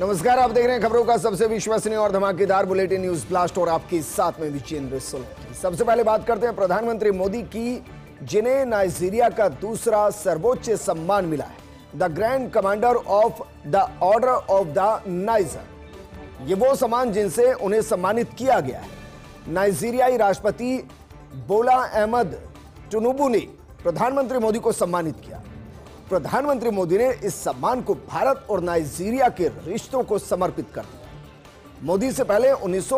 नमस्कार, आप देख रहे हैं खबरों का सबसे विश्वसनीय और धमाकेदार बुलेटिन न्यूज़ ब्लास्ट और आपके साथ में विजेंद्र सोलंकी सबसे पहले बात करते हैं, प्रधानमंत्री मोदी की, जिन्हें नाइजीरिया का दूसरा सर्वोच्च सम्मान मिला है। The grand commander of the order of the Niger ये वो सम्मान जिनसे उन्हें सम्मानित किया गया है। नाइजीरियाई राष्ट्रपति बोला अहमद टुनुबू ने प्रधानमंत्री मोदी को सम्मानित किया। प्रधानमंत्री मोदी ने इस सम्मान को भारत और नाइजीरिया के रिश्तों को समर्पित कर दिया। मोदी से पहले उन्नीस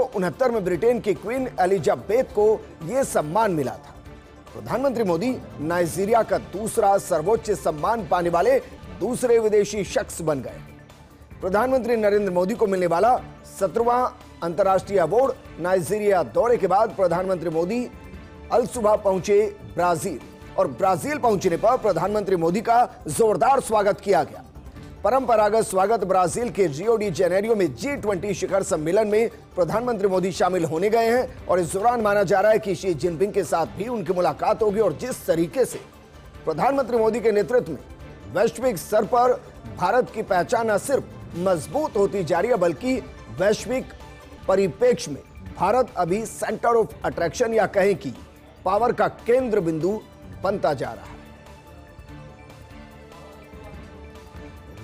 में ब्रिटेन की क्वीन एलिजाबेथ को यह सम्मान मिला था। प्रधानमंत्री मोदी नाइजीरिया का दूसरा सर्वोच्च सम्मान पाने वाले दूसरे विदेशी शख्स बन गए। प्रधानमंत्री नरेंद्र मोदी को मिलने वाला सत्रवा अंतर्राष्ट्रीय अवार्ड नाइजीरिया दौरे के बाद प्रधानमंत्री मोदी अल सुबह पहुँचे ब्राज़ील। और ब्राज़ील पहुँचने पर प्रधानमंत्री मोदी का जोरदार स्वागत किया गया। परंपरागत स्वागत ब्राज़ील के रियो डी जेनेरियो में जी ट्वेंटी शिखर सम्मेलन में प्रधानमंत्री मोदी शामिल होने गए हैं और इस दौरान माना जा रहा है कि शी जिनपिंग के साथ भी उनकी मुलाकात होगी और जिस तरीके से प्रधानमंत्री मोदी के नेतृत्व में वैश्विक स्तर पर भारत की पहचान न सिर्फ़ मज़बूत होती जा रही है, बल्कि वैश्विक परिप्रेक्ष्य में भारत अभी सेंटर ऑफ़ अट्रैक्शन या कहें कि पावर का केंद्र बिंदु बनता जा रहा है।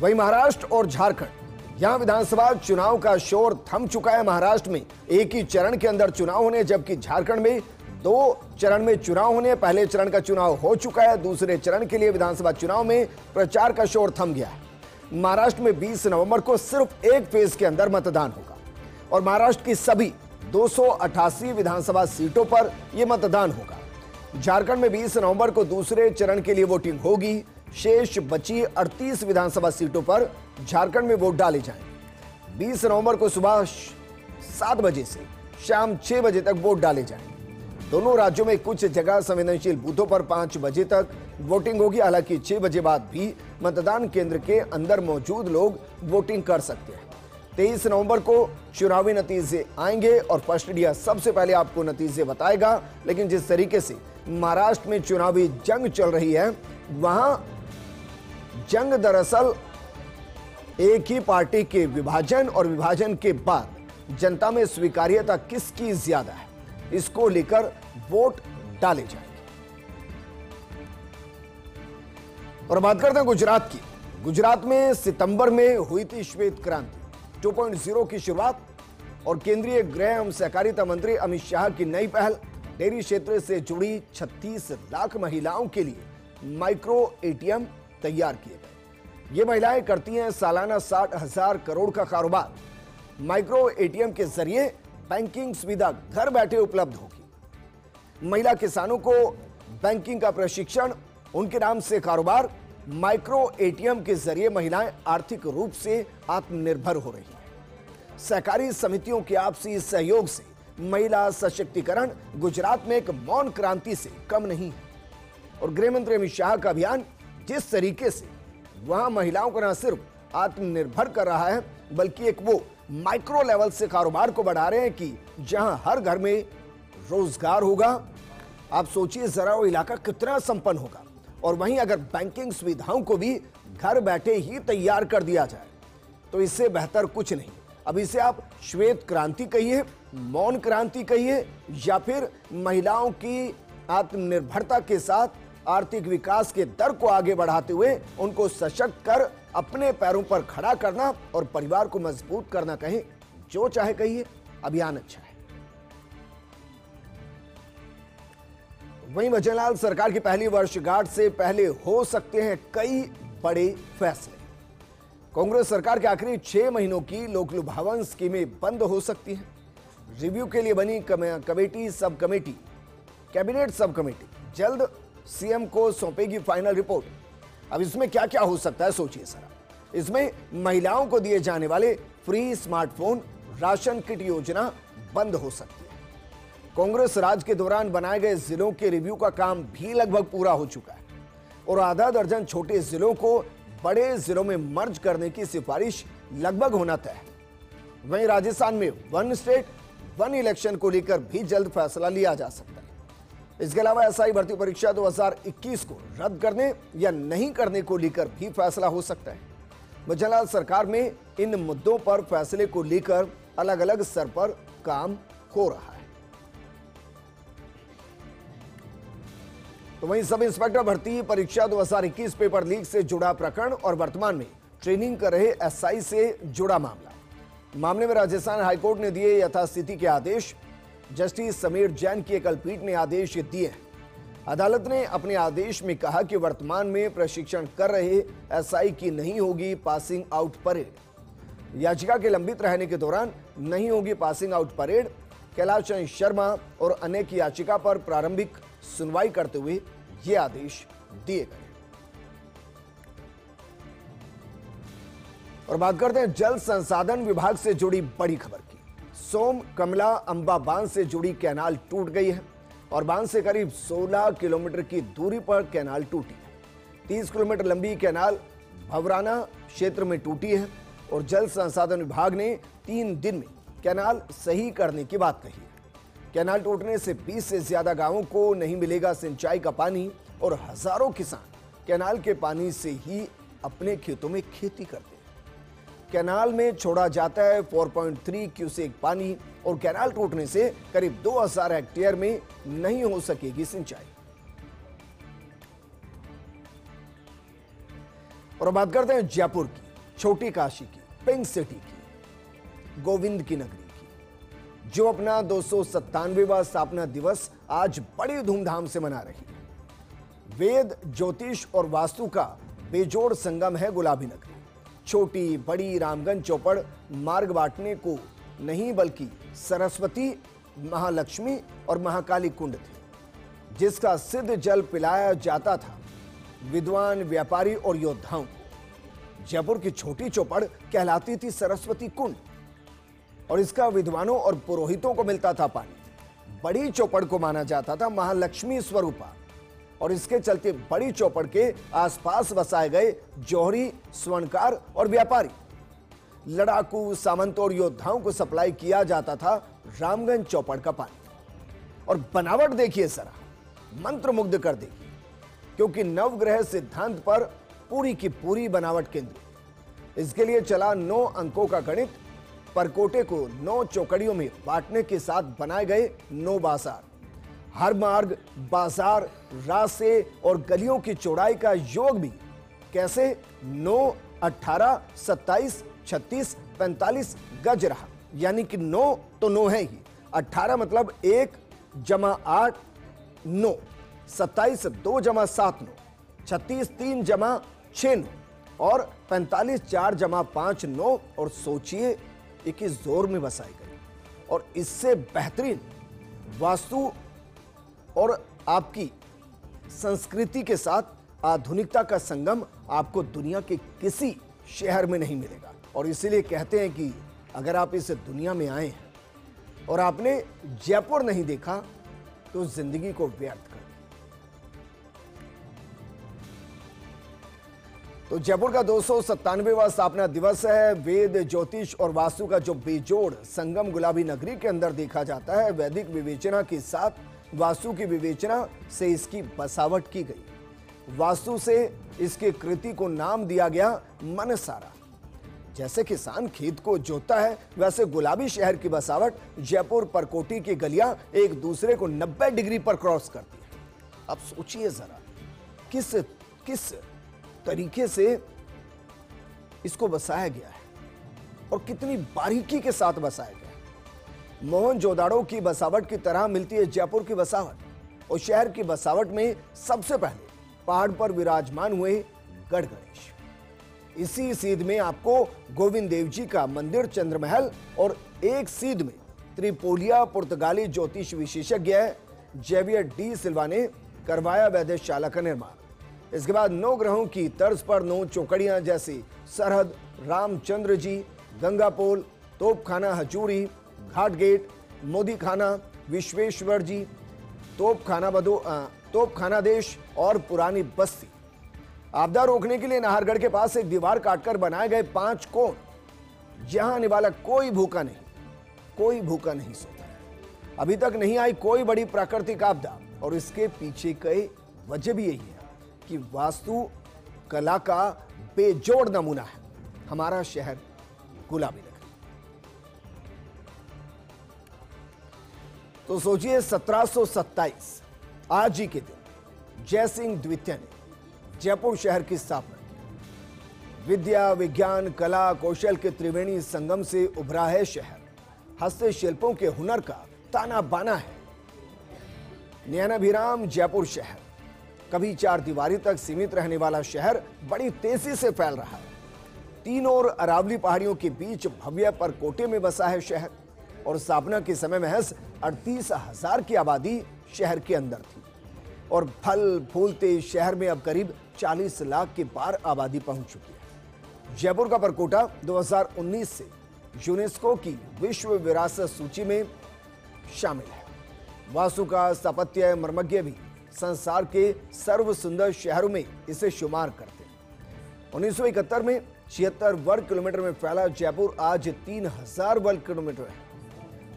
वहीं महाराष्ट्र और झारखंड, यहाँ विधानसभा चुनाव का शोर थम चुका है महाराष्ट्र में। एक ही चरण के अंदर चुनाव होने, जबकि झारखंड में दो चरण में चुनाव होने, पहले चरण का चुनाव हो चुका है, दूसरे चरण के लिए विधानसभा चुनाव में प्रचार का शोर थम गया है। महाराष्ट्र में 20 नवंबर को सिर्फ़ एक फ़ेज़ के अंदर मतदान होगा और महाराष्ट्र की सभी दो सौ अठासी विधानसभा सीटों पर यह मतदान होगा। झारखंड में 20 नवंबर को दूसरे चरण के लिए वोटिंग होगी। शेष बची 38 विधानसभा सीटों पर झारखंड में वोट डाले जाएँगे 20 नवंबर को सुबह सात बजे से शाम छह बजे तक वोट डाले जाएँगे दोनों राज्यों में कुछ जगह संवेदनशील बूथों पर पाँच बजे तक वोटिंग होगी। हालाँकि छह बजे बाद भी मतदान केंद्र के अंदर मौजूद लोग वोटिंग कर सकते हैं। तेईस नवंबर को चुनावी नतीजे आएँगे और फ़र्स्ट इंडिया सबसे पहले आपको नतीजे बताएगा, लेकिन जिस तरीके से महाराष्ट्र में चुनावी जंग चल रही है। वहाँ जंग दरअसल एक ही पार्टी के विभाजन और विभाजन के बाद जनता में स्वीकार्यता किसकी ज़्यादा है, इसको लेकर वोट डाले जाएँगे। और बात करते हैं गुजरात की। गुजरात में सितंबर में हुई थी श्वेत क्रांति 2.0 की शुरुआत, और केंद्रीय गृह एवं सहकारिता मंत्री अमित शाह की नई पहल। डेयरी क्षेत्र से जुड़ी 36 लाख महिलाओं के लिए माइक्रो एटीएम तैयार किए गए। ये महिलाएँ करती हैं सालाना साठ हज़ार करोड़ का कारोबार। माइक्रो एटीएम के ज़रिए बैंकिंग सुविधा घर बैठे उपलब्ध होगी। महिला किसानों को बैंकिंग का प्रशिक्षण, उनके नाम से कारोबार, माइक्रो एटीएम के ज़रिए महिलाएँ आर्थिक रूप से आत्मनिर्भर हो रही हैं। सहकारी समितियों के आपसी सहयोग से महिला सशक्तिकरण गुजरात में एक मौन क्रांति से कम नहीं है। और गृह मंत्री अमित शाह का अभियान जिस तरीके से वहाँ महिलाओं को न सिर्फ़ आत्मनिर्भर कर रहा है, बल्कि एक वो माइक्रो लेवल से कारोबार को बढ़ा रहे हैं कि जहाँ हर घर में रोज़गार होगा। आप सोचिए जरा वो इलाका कितना संपन्न होगा। और वहीं अगर बैंकिंग सुविधाओं को भी घर बैठे ही तैयार कर दिया जाए तो इससे बेहतर कुछ नहीं। अब इसे आप श्वेत क्रांति कहिए। मौन क्रांति कहिए या फिर महिलाओं की आत्मनिर्भरता के साथ आर्थिक विकास के दर को आगे बढ़ाते हुए उनको सशक्त कर अपने पैरों पर खड़ा करना और परिवार को मज़बूत करना कहें, जो चाहे कहिए, अभियान अच्छा है। वहीं वजनलाल सरकार की पहली वर्षगांठ से पहले हो सकते हैं कई बड़े फैसले। कांग्रेस सरकार के आखिरी छह महीनों की लोक लुभावन स्कीमें बंद हो सकती हैं। रिव्यू के लिए बनी committee sub committee cabinet sub committee जल्द सीएम को सौंपेगी फाइनल रिपोर्ट। अब इसमें क्या क्या हो सकता है सोचिए सर इसमें महिलाओं को दिए जाने वाले फ्री स्मार्टफ़ोन, राशन किट योजना बंद हो सकती है। कांग्रेस राज के दौरान बनाए गए जिलों के रिव्यू का काम भी लगभग पूरा हो चुका है। और आधा दर्जन छोटे जिलों को बड़े जिलों में मर्ज करने की सिफारिश लगभग होना तय है। वहीं राजस्थान में वन स्टेट वन इलेक्शन को लेकर भी जल्द फैसला लिया जा सकता है। इसके अलावा एसआई भर्ती परीक्षा 2021 को रद्द करने या नहीं करने को लेकर भी फैसला हो सकता है। मजलाल सरकार में इन मुद्दों पर फैसले को लेकर अलग अलग स्तर पर काम हो रहा है। तो वहीं सब इंस्पेक्टर भर्ती परीक्षा 2021 पेपर लीक से जुड़ा प्रकरण और वर्तमान में ट्रेनिंग कर रहे एसआई से जुड़ा मामला। मामले में राजस्थान हाईकोर्ट ने दिए यथास्थिति के आदेश। जस्टिस समीर जैन की एकल पीठ ने आदेश दिए। अदालत ने अपने आदेश में कहा कि वर्तमान में प्रशिक्षण कर रहे एसआई की नहीं होगी पासिंग आउट परेड। याचिका के लंबित रहने के दौरान नहीं होगी passing out parade. Kailash Chandra Sharma और अनेक याचिका पर प्रारंभिक सुनवाई करते हुए ये आदेश दिए गए। और बात करते हैं जल संसाधन विभाग से जुड़ी बड़ी खबर की। सोम, कमला, अंबा बाँध से जुड़ी कैनाल टूट गई है और बाँध से करीब 16 किलोमीटर की दूरी पर कैनाल टूटी है। 30 किलोमीटर लंबी कैनाल भवराना क्षेत्र में टूटी है और जल संसाधन विभाग ने तीन दिन में कैनाल सही करने की बात कही है। कैनाल टूटने से 20 से ज़्यादा गाँवों को नहीं मिलेगा सिंचाई का पानी और हज़ारों किसान कैनाल के पानी से ही अपने खेतों में खेती करते हैं। कैनाल में छोड़ा जाता है 4.3 क्यूसेक पानी और कैनाल टूटने से करीब 2000 हेक्टेयर में नहीं हो सकेगी सिंचाई। और बात करते हैं जयपुर की, छोटी काशी की, पिंक सिटी की, गोविंद की नगरी की, जो अपना दो सौ स्थापना दिवस आज बड़ी धूमधाम से मना रही है। वेद, ज्योतिष और वास्तु का बेजोड़ संगम है गुलाबी नगरी। छोटी बड़ी रामगंज चौपड़ मार्ग बांटने को नहीं, बल्कि सरस्वती, महालक्ष्मी और महाकाली कुंड थे, जिसका सिद्ध जल पिलाया जाता था विद्वान, व्यापारी और योद्धाओं। जयपुर की छोटी चौपड़ कहलाती थी सरस्वती कुंड, और इसका विद्वानों और पुरोहितों को मिलता था पानी। बड़ी चौपड़ को माना जाता था महालक्ष्मी स्वरूपा। और इसके चलते बड़ी चौपड़ के आसपास बसाए गए जौहरी, स्वर्णकार और व्यापारी। लड़ाकू, सामंत और योद्धाओं को सप्लाई किया जाता था रामगंज चौपड़ का पानी। और बनावट देखिए सरा मंत्र मुग्ध कर देगी क्योंकि नवग्रह सिद्धांत पर पूरी की पूरी बनावट केंद्रित। इसके लिए चला नौ अंकों का गणित परकोटे को नौ चौकड़ियों में बांटने के साथ बनाए गए नौ बाज़ार। हर मार्ग, बाज़ार, रास्ते और गलियों की चौड़ाई का योग भी। कैसे? नौ, अठारह, सत्ताईस, छत्तीस, पैंतालीस, गज रहा। यानी कि नौ तो नौ है ही। अट्ठारह मतलब एक, जमा आठ, नौ। सत्ताईस दो जमा सात नौ। छत्तीस तीन जमा छ नौ। और पैंतालीस चार जमा पाँच नौ। और सोचिए इक्कीस ज़ोर में बसाई गई। और इससे बेहतरीन वास्तु और आपकी संस्कृति के साथ आधुनिकता का संगम आपको दुनिया के किसी शहर में नहीं मिलेगा। और इसीलिए कहते हैं कि अगर आप इस दुनिया में आए हैं और आपने जयपुर नहीं देखा तो ज़िंदगी को व्यर्थ कर तो जयपुर का दो सौ स्थापना दिवस है। वेद, ज्योतिष और वास्तु का जो बेजोड़ संगम गुलाबी नगरी के अंदर देखा जाता है, वैदिक विवेचना के साथ वास्तु की विवेचना से इसकी बसावट की गई। वास्तु से इसके कृति को नाम दिया गया मन सारा जैसे किसान खेत को जोतता है, वैसे गुलाबी शहर की बसावट जयपुर परकोटी की गलियाँ एक दूसरे को 90 डिग्री पर क्रॉस करती है। अब सोचिए जरा, किस किस तरीके से इसको बसाया गया है और कितनी बारीकी के साथ बसाया गया मोहन जोदाड़ो की बसावट की तरह मिलती है जयपुर की बसावट और शहर की बसावट में सबसे पहले पहाड़ पर विराजमान हुए गढ़ गणेश इसी सीध में आपको गोविंद देव जी का मंदिर, चंद्रमहल और एक सीध में त्रिपोलिया, पुर्तगाली ज्योतिष विशेषज्ञ जेवियर डी सिल्वा ने करवाया वैद्यशाला का निर्माण। इसके बाद नौ ग्रहों की तर्ज पर नौ चौकड़ियाँ जैसे सरहद, रामचंद्र जी, गंगापोल, तोपखाना, हजूरी घाट गेट मोदी खाना, विश्वेश्वर जी तोपखाना बदो तोपखाना देश और पुरानी बस्ती। आपदा रोकने के लिए नाहरगढ़ के पास एक दीवार काटकर बनाए गए पाँच कोण। जहाँ आने वाला कोई भूखा नहीं, कोई भूखा नहीं सोता अभी तक नहीं आई कोई बड़ी प्राकृतिक आपदा, और इसके पीछे कई वजह भी यही है कि वास्तु कला का बेजोड़ नमूना है। हमारा शहर गुलाबी तो सोचिए 1727 आज ही के दिन, जयसिंह द्वितीय ने जयपुर शहर की स्थापना की। विद्या, विज्ञान, कला, कौशल के त्रिवेणी संगम से उभरा है शहर। हस्तशिल्पों के हुनर का ताना बाना है। नैनाभिराम जयपुर शहर। कभी चार दीवारी तक सीमित रहने वाला शहर बड़ी तेज़ी से फैल रहा है। तीन और अरावली पहाड़ियों के बीच भव्य पर कोटे में बसा है शहर। और स्थापना के समय महज अड़तीस हज़ार की आबादी शहर के अंदर थी। और फल फूलते शहर में अब करीब 40 लाख के पार आबादी पहुँच चुकी है। जयपुर का परकोटा 2019 से यूनेस्को की विश्व विरासत सूची में शामिल है। वास्तु का स्थापत्य मर्मज्ञ भी संसार के सर्व सुंदर शहरों में इसे शुमार करते उन्नीस में छिहत्तर वर्ग किलोमीटर में फैला जयपुर, आज तीन हज़ार वर्ग किलोमीटर है।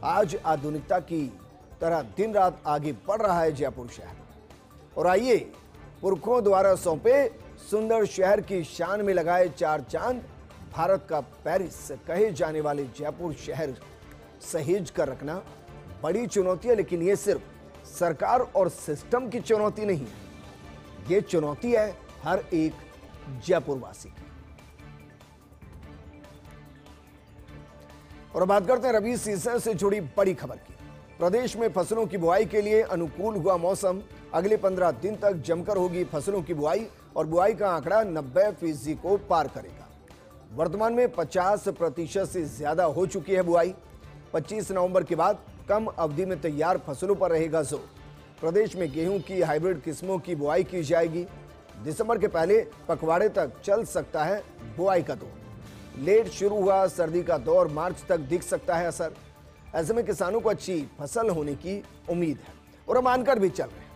आज आधुनिकता की तरह दिन रात आगे बढ़ रहा है जयपुर शहर। और आइए पुरखों द्वारा सौंपे सुंदर शहर की शान में लगाए चार चाँद, भारत का पेरिस कहे जाने वाले जयपुर शहर सहेज कर रखना बड़ी चुनौती है, लेकिन ये सिर्फ़ सरकार और सिस्टम की चुनौती नहीं है। ये चुनौती है हर एक जयपुरवासी की। और बात करते हैं रबी सीज़न से जुड़ी बड़ी खबर की। प्रदेश में फ़सलों की बुआई के लिए अनुकूल हुआ मौसम। अगले पंद्रह दिन तक जमकर होगी फ़सलों की बुआई और बुआई का आंकड़ा नब्बे फ़ीसदी को पार करेगा। वर्तमान में 50 प्रतिशत से ज़्यादा हो चुकी है बुआई। 25 नवंबर के बाद कम अवधि में तैयार फ़सलों पर रहेगा ज़ोर। प्रदेश में गेहूँ की हाइब्रिड किस्मों की बुआई की जाएगी। दिसंबर के पहले पखवाड़े तक चल सकता है बुआई का दौर। लेट शुरू हुआ, सर्दी का दौर मार्च तक दिख सकता है असर। ऐसे में किसानों को अच्छी फ़सल होने की उम्मीद है, और हम मानकर भी चल रहे हैं।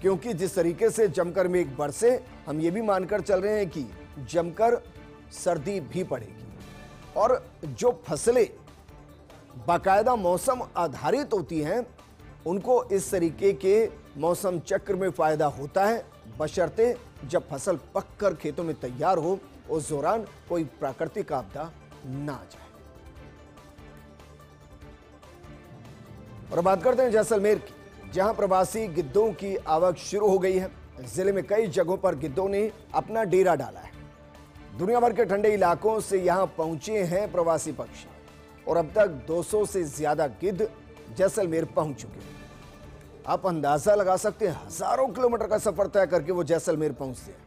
क्योंकि जिस तरीके से जमकर मेघ बरसे, हम ये भी मानकर चल रहे हैं कि जमकर सर्दी भी पड़ेगी। और जो फ़सलें बाकायदा मौसम आधारित होती हैं, उनको इस तरीके के मौसम चक्र में फ़ायदा होता है। बशर्ते जब फ़सल पककर खेतों में तैयार हो उस दौरान कोई प्राकृतिक आपदा ना आ जाए। और बात करते हैं जैसलमेर की, जहाँ प्रवासी गिद्धों की आवक शुरू हो गई है। ज़िले में कई जगहों पर गिद्धों ने अपना डेरा डाला है। दुनिया भर के ठंडे इलाकों से यहाँ पहुँचे हैं प्रवासी पक्षी, और अब तक 200 से ज़्यादा गिद्ध जैसलमेर पहुँच चुके हैं। आप अंदाज़ा लगा सकते हैं, हज़ारों किलोमीटर का सफ़र तय करके वो जैसलमेर पहुँचते हैं।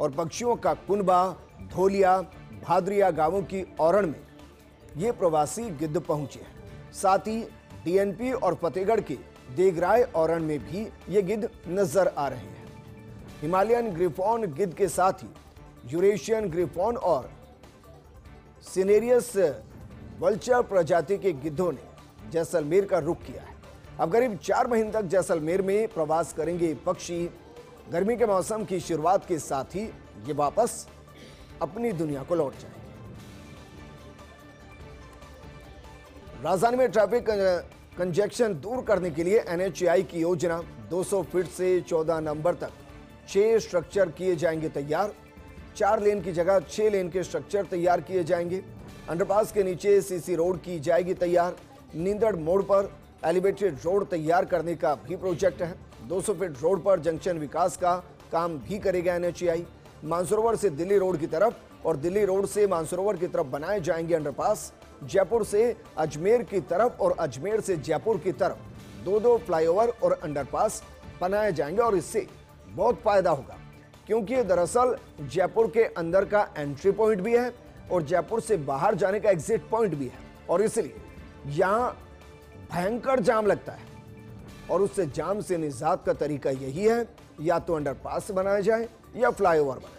और पक्षियों का कुनबा धोलिया, भादरिया गाँवों की औरण में ये प्रवासी गिद्ध पहुँचे हैं। साथ ही डीएनपी और फतेहगढ़ के देगराय औरण में भी ये गिद्ध नज़र आ रहे हैं। हिमालयन ग्रिफॉन गिद्ध के साथ ही यूरेशियन ग्रिफॉन और सिनेरियस वल्चर प्रजाति के गिद्धों ने जैसलमेर का रुख किया है। अब करीब चार महीने तक जैसलमेर में प्रवास करेंगे पक्षी। गर्मी के मौसम की शुरुआत के साथ ही ये वापस अपनी दुनिया को लौट जाएँगे। राजधानी में ट्रैफ़िक कंजेक्शन दूर करने के लिए एनएचआई की योजना 200 फीट से 14 नंबर तक। छह स्ट्रक्चर किए जाएँगे तैयार। चार लेन की जगह छह लेन के स्ट्रक्चर तैयार किए जाएँगे। अंडरपास के नीचे सीसी रोड की जाएगी तैयार। नींदड़ मोड़ पर एलिवेटेड रोड तैयार करने का भी प्रोजेक्ट है। 200 फीट रोड पर जंक्शन विकास का काम भी करेगा एनएचआई मानसरोवर से दिल्ली रोड की तरफ़ और दिल्ली रोड से मानसरोवर की तरफ़ बनाए जाएँगे अंडरपास जयपुर से अजमेर की तरफ़ और अजमेर से जयपुर की तरफ़। दो दो फ्लाईओवर और अंडरपास बनाए जाएँगे और इससे बहुत फ़ायदा होगा, क्योंकि दरअसल जयपुर के अंदर का एंट्री पॉइंट भी है और जयपुर से बाहर जाने का एग्जिट पॉइंट भी है। और इसलिए यहाँ भयंकर जाम लगता है और उससे जाम से निजात का तरीका यही है या तो अंडरपास बनाया जाए या फ्लाईओवर बनाया